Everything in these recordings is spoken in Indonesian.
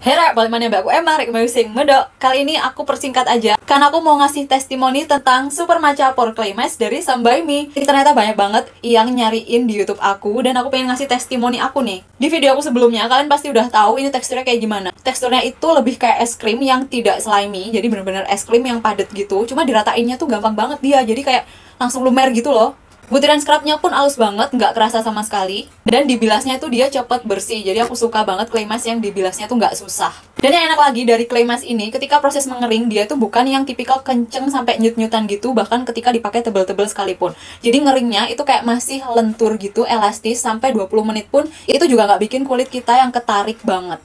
Hera, balik mana mbak aku Emma, Rek Musing Medok Kali ini aku persingkat aja. Karena aku mau ngasih testimoni tentang Super Matcha Pore Clay Mask dari Sambai Mi. Ternyata banyak banget yang nyariin di Youtube aku Dan aku pengen ngasih testimoni aku nih. Di video aku sebelumnya, kalian pasti udah tahu ini teksturnya kayak gimana. Teksturnya itu lebih kayak es krim yang tidak slimy. Jadi bener-bener es krim yang padat gitu. Cuma diratainnya tuh gampang banget dia. Jadi kayak langsung lumer gitu loh Butiran scrubnya pun halus banget, nggak kerasa sama sekali. Dan dibilasnya itu dia cepet bersih, jadi aku suka banget clay mask yang dibilasnya tuh nggak susah. Dan yang enak lagi dari clay mask ini, ketika proses mengering, dia tuh bukan yang tipikal kenceng sampai nyut-nyutan gitu, bahkan ketika dipakai tebel-tebel sekalipun. Jadi ngeringnya itu kayak masih lentur gitu, elastis, sampai 20 menit pun, itu juga nggak bikin kulit kita yang ketarik banget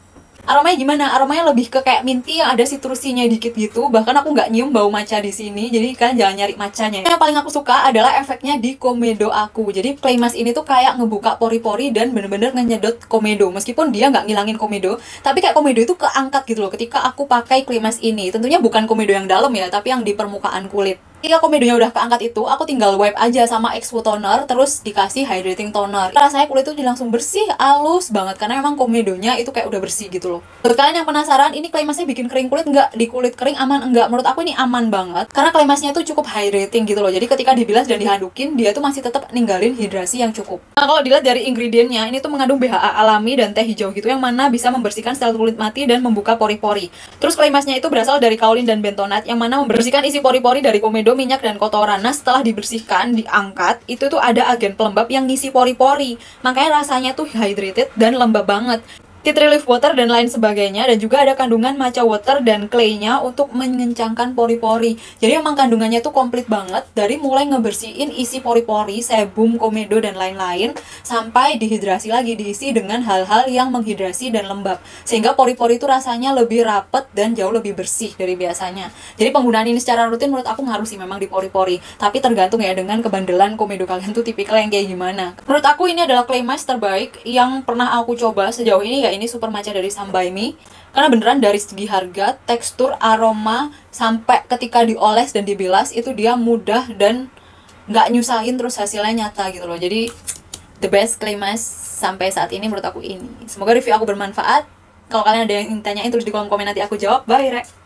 aromanya gimana? Aromanya lebih ke kayak minty yang ada sitrusinya dikit gitu. Bahkan aku nggak nyium bau matcha di sini. Jadi kalian jangan nyari matchanya yang paling aku suka adalah efeknya di komedo aku. Jadi clay mask ini tuh kayak ngebuka pori-pori dan bener-bener ngedot komedo. Meskipun dia nggak ngilangin komedo tapi kayak komedo itu keangkat gitu loh ketika aku pakai clay mask ini. Tentunya bukan komedo yang dalam ya tapi yang di permukaan kulit ketika komedonya udah keangkat itu aku tinggal wipe aja sama exfoliator toner terus dikasih hydrating toner. Rasanya kulit itu langsung bersih halus banget karena memang komedonya itu kayak udah bersih gitu loh. Menurut kalian yang penasaran ini clay bikin kering kulit nggak? Di kulit kering aman? Enggak menurut aku ini aman banget karena clay masknya itu cukup hydrating gitu loh. Jadi ketika dibilas dan dihandukin dia tuh masih tetap ninggalin hidrasi yang cukup. Nah kalau dilihat dari ingredientnya ini tuh mengandung BHA alami dan teh hijau gitu yang mana bisa membersihkan sel kulit mati dan membuka pori-pori. Terus clay itu berasal dari kaolin dan bentonat yang mana membersihkan isi pori-pori dari komedo minyak dan kotoran. Nah, setelah dibersihkan, diangkat, itu tuh ada agen pelembab yang ngisi pori-pori. Makanya rasanya tuh hydrated dan lembab banget tea relief water dan lain sebagainya dan juga ada kandungan matcha water dan claynya untuk mengencangkan pori-pori. Jadi emang kandungannya tuh komplit banget dari mulai ngebersihin isi pori-pori sebum komedo dan lain-lain sampai dihidrasi lagi diisi dengan hal-hal yang menghidrasi dan lembab. Sehingga pori-pori itu rasanya lebih rapet dan jauh lebih bersih dari biasanya. Jadi penggunaan ini secara rutin menurut aku ngaruh sih memang di pori-pori. Tapi tergantung ya dengan kebandelan komedo kalian tuh tipikal yang kayak gimana. Menurut aku ini adalah clay mask terbaik yang pernah aku coba sejauh ini ya ini super matcha dari Sambai Mi. Karena beneran dari segi harga, tekstur, aroma sampai ketika dioles dan dibilas itu dia mudah dan nggak nyusahin terus hasilnya nyata gitu loh. Jadi the best clay mask sampai saat ini menurut aku ini. Semoga review aku bermanfaat. Kalau kalian ada yang tanyain terus di kolom komen nanti aku jawab. Bye rek